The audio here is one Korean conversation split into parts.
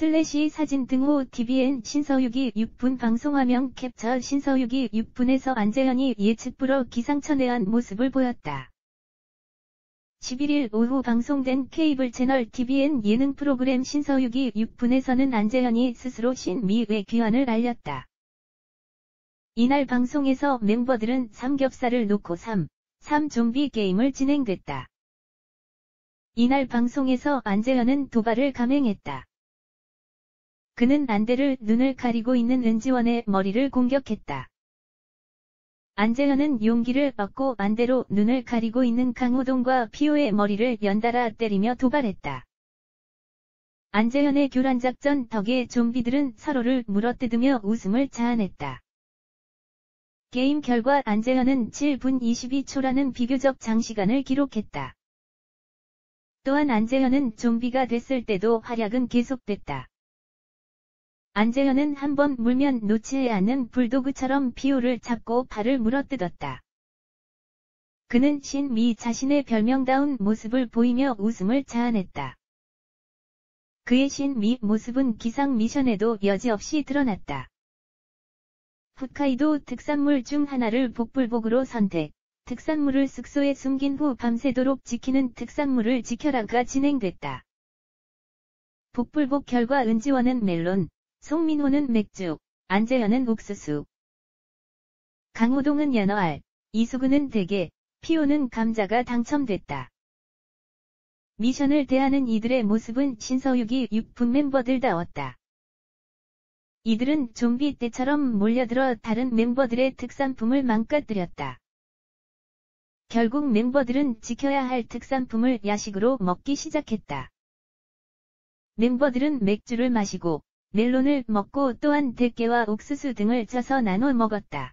슬래시 사진 등호 TVN 신서유기 6분 방송화면 캡처 신서유기 6분에서 안재현이 예측불허 기상천외한 모습을 보였다. 11일 오후 방송된 케이블 채널 TVN 예능 프로그램 신서유기 6분에서는 안재현이 스스로 신미의 귀환을 알렸다. 이날 방송에서 멤버들은 삼겹살을 놓고 3, 3 좀비 게임을 진행됐다. 이날 방송에서 안재현은 도발을 감행했다. 그는 안대를 눈을 가리고 있는 은지원의 머리를 공격했다. 안재현은 용기를 얻고 안대로 눈을 가리고 있는 강호동과 피오의 머리를 연달아 때리며 도발했다. 안재현의 교란작전 덕에 좀비들은 서로를 물어뜯으며 웃음을 자아냈다. 게임 결과 안재현은 7분 22초라는 비교적 장시간을 기록했다. 또한 안재현은 좀비가 됐을 때도 활약은 계속됐다. 안재현은 한 번 물면 놓지 않는 불도그처럼 피오를 잡고 발을 물어뜯었다. 그는 신미 자신의 별명다운 모습을 보이며 웃음을 자아냈다. 그의 신미 모습은 기상 미션에도 여지없이 드러났다. 홋카이도 특산물 중 하나를 복불복으로 선택. 특산물을 숙소에 숨긴 후 밤새도록 지키는 특산물을 지켜라가 진행됐다. 복불복 결과 은지원은 멜론, 송민호는 맥주, 안재현은 옥수수. 강호동은 연어알, 이수근은 대게, 피오는 감자가 당첨됐다. 미션을 대하는 이들의 모습은 신서유기 6분 멤버들다웠다. 이들은 좀비 때처럼 몰려들어 다른 멤버들의 특산품을 망가뜨렸다. 결국 멤버들은 지켜야 할 특산품을 야식으로 먹기 시작했다. 멤버들은 맥주를 마시고 멜론을 먹고 또한 대게와 옥수수 등을 쪄서 나눠 먹었다.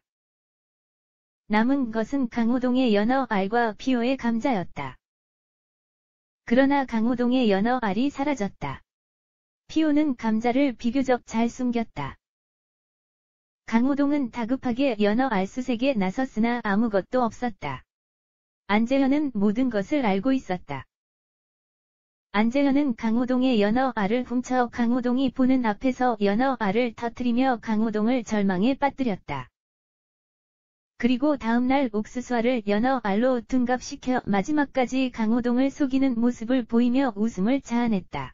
남은 것은 강호동의 연어 알과 피오의 감자였다. 그러나 강호동의 연어 알이 사라졌다. 피오는 감자를 비교적 잘 숨겼다. 강호동은 다급하게 연어 알수색에 나섰으나 아무것도 없었다. 안재현은 모든 것을 알고 있었다. 안재현은 강호동의 연어 알을 훔쳐 강호동이 보는 앞에서 연어 알을 터뜨리며 강호동을 절망에 빠뜨렸다. 그리고 다음날 옥수수알을 연어 알로 둔갑시켜 마지막까지 강호동을 속이는 모습을 보이며 웃음을 자아냈다.